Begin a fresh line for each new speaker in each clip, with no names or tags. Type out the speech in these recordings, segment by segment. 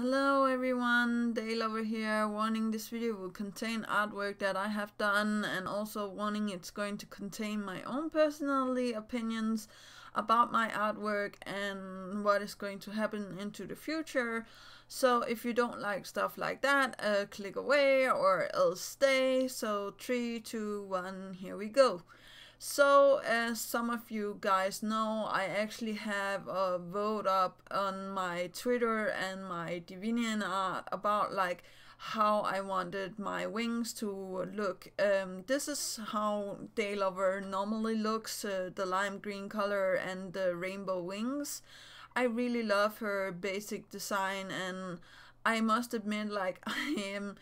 Hello everyone, Daylover here, warning this video will contain artwork that I have done and also warning it's going to contain my own personally opinions about my artwork and what is going to happen into the future. So if you don't like stuff like that, uh, click away or else stay. So three, two, one, here we go. So, as some of you guys know, I actually have a vote up on my Twitter and my DeviantArt about like how I wanted my wings to look. Um, this is how Daylover normally looks, uh, the lime green color and the rainbow wings. I really love her basic design and I must admit like I am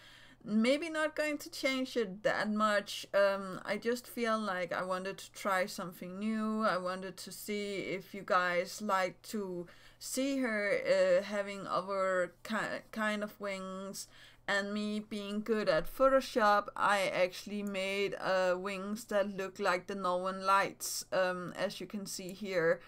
maybe not going to change it that much. Um, I just feel like I wanted to try something new. I wanted to see if you guys like to see her uh, having other ki- kind of wings. And me being good at Photoshop, I actually made uh, wings that look like the Northern Lights, um, as you can see here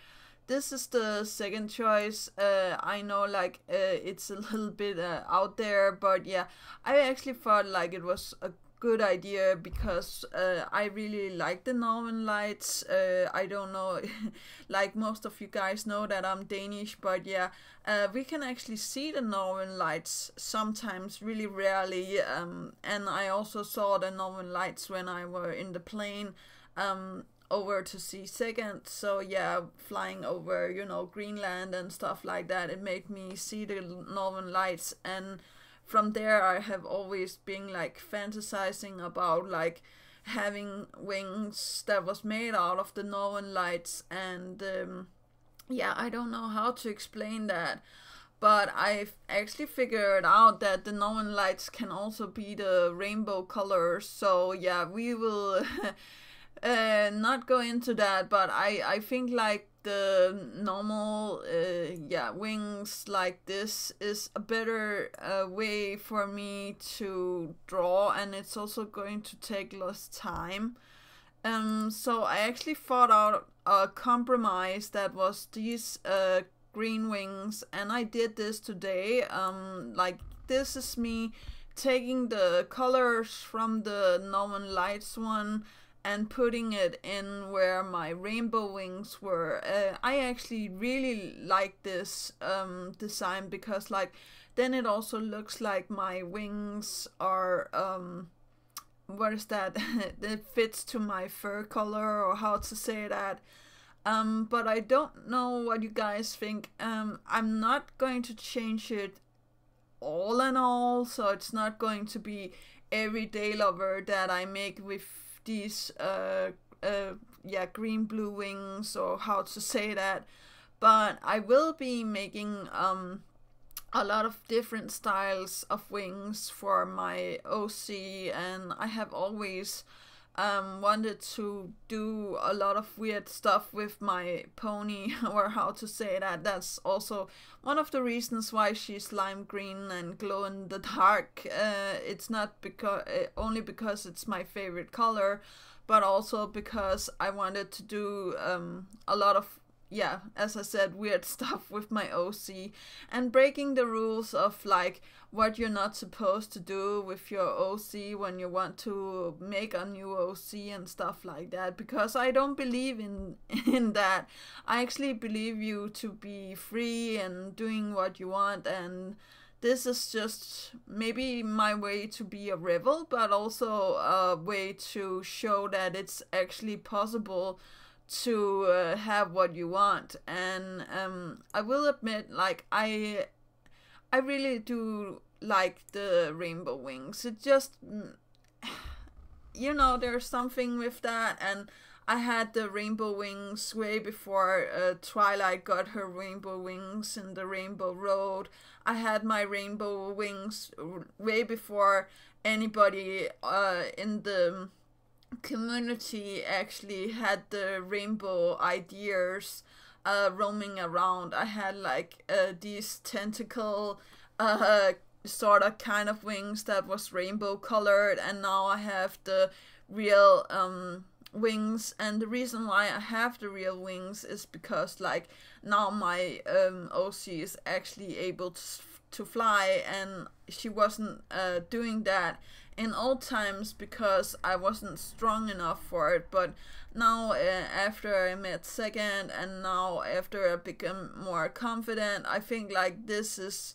this is the second choice. Uh, I know like uh, it's a little bit uh, out there, but yeah, I actually thought like it was a good idea because uh, I really like the Northern Lights. Uh, I don't know, like most of you guys know that I'm Danish, but yeah, uh, we can actually see the Northern Lights sometimes, really rarely. Um, and I also saw the Northern Lights when I were in the plane. Um, over to see second. So yeah flying over you know greenland and stuff like that it made me see the northern lights. And from there i have always been like fantasizing about like having wings that was made out of the northern lights. And um, yeah i don't know how to explain that. But I've actually figured out that the northern lights can also be the rainbow colors. So yeah, we will uh, not go into that, but I I think like the normal uh, yeah wings like this is a better uh, way for me to draw, and it's also going to take less time. Um, so I actually thought out a compromise that was these uh green wings, and I did this today. Um, like this is me taking the colors from the Northern Lights one and putting it in where my rainbow wings were. Uh, I actually really like this um, design because like then it also looks like my wings are um, what is that? it fits to my fur color or how to say that. Um, but I don't know what you guys think. Um, I'm not going to change it all in all, so it's not going to be every Daylover that I make with these uh, uh, yeah green blue wings or how to say that. But I will be making um a lot of different styles of wings for my OC and I have always um, wanted to do a lot of weird stuff with my pony or how to say that. That's also one of the reasons why she's lime green and glow in the dark. Uh, it's not because uh, only because it's my favorite color but also because I wanted to do um, a lot of yeah, as I said, weird stuff with my OC and breaking the rules of like what you're not supposed to do with your OC when you want to make a new OC and stuff like that because I don't believe in in that. I actually believe you to be free and doing what you want and this is just maybe my way to be a rebel but also a way to show that it's actually possible to uh, have what you want. And um, i will admit like i i really do like the rainbow wings. It just you know there's something with that. And i had the rainbow wings way before uh, twilight got her rainbow wings in the rainbow road. I had my rainbow wings way before anybody uh, in the community actually had the rainbow ideas uh, roaming around. I had like uh, these tentacle uh, sort of kind of wings that was rainbow colored, and now I have the real um, wings. And the reason why I have the real wings is because like now my um, OC is actually able to to fly and she wasn't uh, doing that in old times because I wasn't strong enough for it but now uh, after I met second and now after I become more confident I think like this is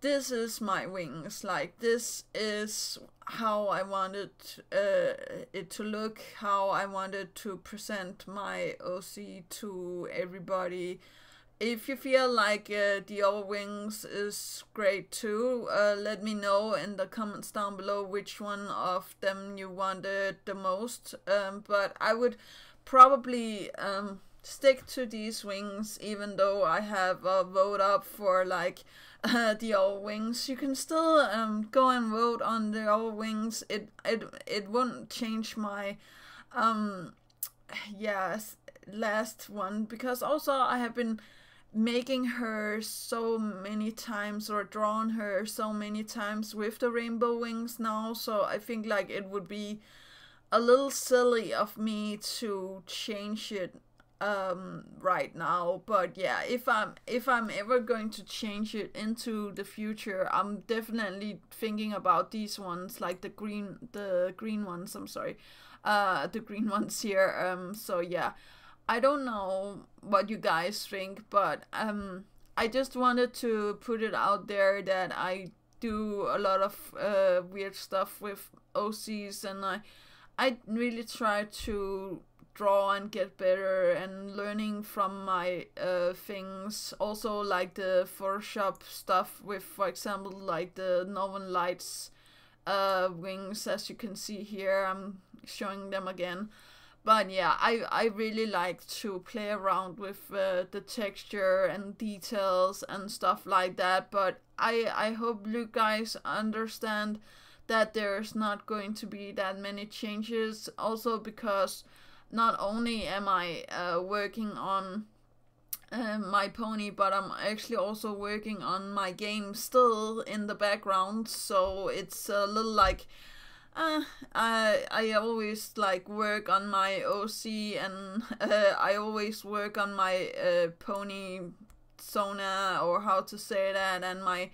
this is my wings. Like this is how i wanted uh, it to look how i wanted to present my oc to everybody if you feel like uh, the other wings is great too uh, let me know in the comments down below which one of them you wanted the most um, but i would probably um, stick to these wings even though i have a vote up for like uh, the old wings. You can still um, go and vote on the old wings. It it it won't change my um yes last one because also I have been making her so many times or drawn her so many times with the rainbow wings now. So I think like it would be a little silly of me to change it um right now. But yeah if i'm if i'm ever going to change it into the future i'm definitely thinking about these ones like the green the green ones i'm sorry uh the green ones here. Um so yeah i don't know what you guys think but um i just wanted to put it out there that i do a lot of uh weird stuff with ocs and i i really try to draw and get better and learning from my uh, things. Also, like the Photoshop stuff with, for example, like the Northern Lights uh, wings, as you can see here. I'm showing them again. But yeah, I, I really like to play around with uh, the texture and details and stuff like that. But I, I hope you guys understand that there's not going to be that many changes. Also because not only am I uh, working on uh, my pony, but I'm actually also working on my game still in the background. So it's a little like uh, I I always like work on my OC and uh, I always work on my uh, pony Sona or how to say that and my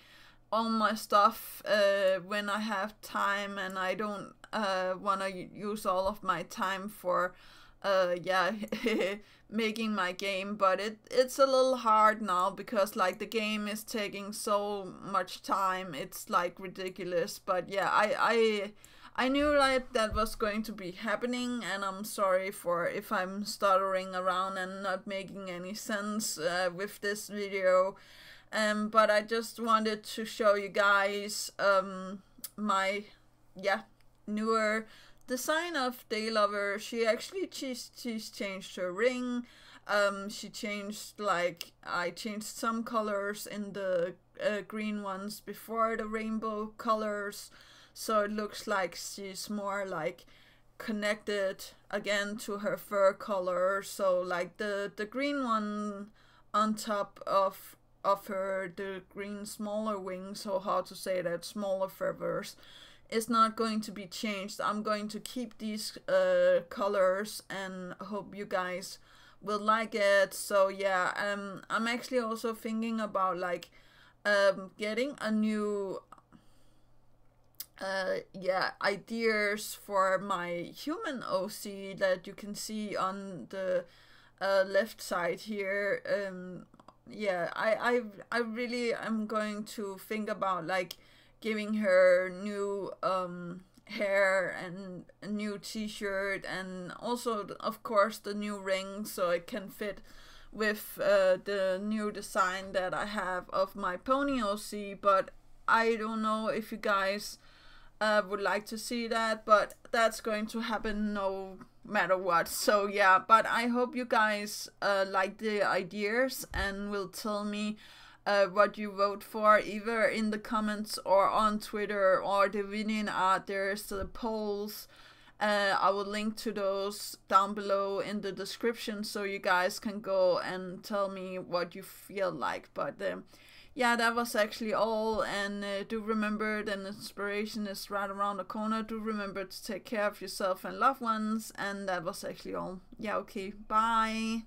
all my stuff uh, when I have time and I don't uh, want to use all of my time for uh yeah making my game. But it it's a little hard now because like the game is taking so much time. It's like ridiculous. But yeah i i I knew like that was going to be happening, and I'm sorry for if I'm stuttering around and not making any sense uh, with this video. Um, but I just wanted to show you guys um my yeah newer design of Daylover, she actually she's she's changed her ring. Um, she changed like I changed some colors in the uh, green ones before the rainbow colors, so it looks like she's more like connected again to her fur color. So like the the green one on top of of her the green smaller wings, or how to say that smaller feathers is not going to be changed. I'm going to keep these uh, colors and hope you guys will like it. So yeah, um, I'm actually also thinking about like um, getting a new uh, yeah ideas for my human OC that you can see on the uh, left side here. Um, yeah, I I I really am going to think about like giving her new um, hair and a new t-shirt and also of course the new ring so it can fit with uh, the new design that I have of my pony OC but I don't know if you guys uh, would like to see that but that's going to happen no matter what so yeah but I hope you guys uh, like the ideas and will tell me uh, what you vote for, either in the comments or on Twitter or the DeviantArt. There's the polls. Uh, I will link to those down below in the description so you guys can go and tell me what you feel like. But um, yeah, that was actually all. And uh, do remember that inspiration is right around the corner. Do remember to take care of yourself and loved ones. And that was actually all. Yeah, okay. Bye.